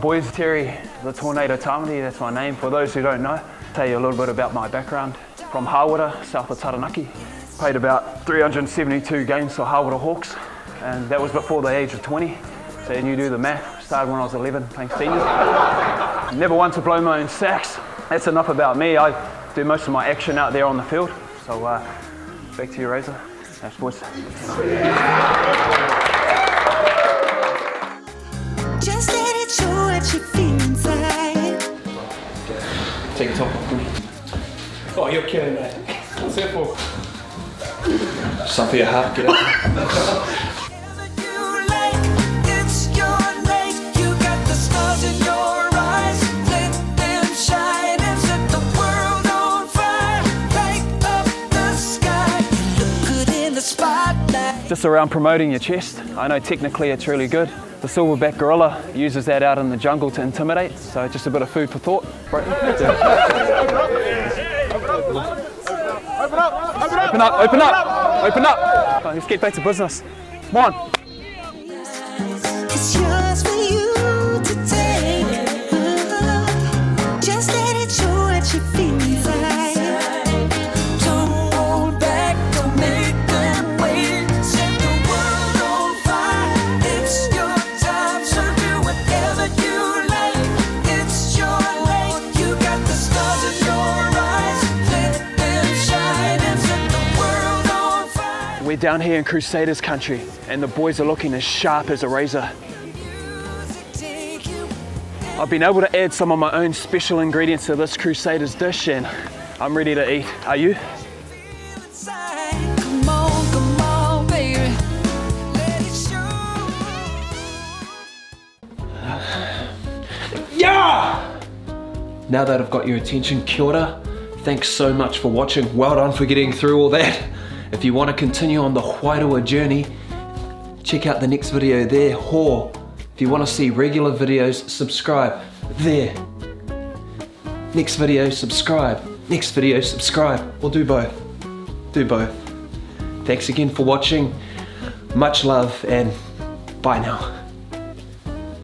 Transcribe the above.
boys, Terry the Tornado Tamati, that's my name for those who don't know. Tell you a little bit about my background. From Hawera, south of Taranaki. Played about 372 games for Hawera Hawks, and that was before the age of 20. So you do the math, started when I was 11 playing seniors. Never to blow my own sacks. That's enough about me. I do most of my action out there on the field. So uh, back to you, Razor. Thanks, boys. Take top off. Oh, you're killing me. What's that for? Suffer your heart, get up. Just around promoting your chest. I know technically it's really good. The silverback gorilla uses that out in the jungle to intimidate, so just a bit of food for thought. Open up, open up, open up. On, let's get back to business. Come on. We're down here in Crusaders country, and the boys are looking as sharp as a razor. I've been able to add some of my own special ingredients to this Crusaders dish, and I'm ready to eat. Are you? inside. Come on, come on, baby. Let it show. Yeah! Now that I've got your attention, kia ora. Thanks so much for watching. Well done for getting through all that. If you want to continue on the Waiirua journey, check out the next video there, or if you want to see regular videos, subscribe there. Next video, subscribe. Next video, subscribe. Or do both. Do both. Thanks again for watching. Much love and bye now.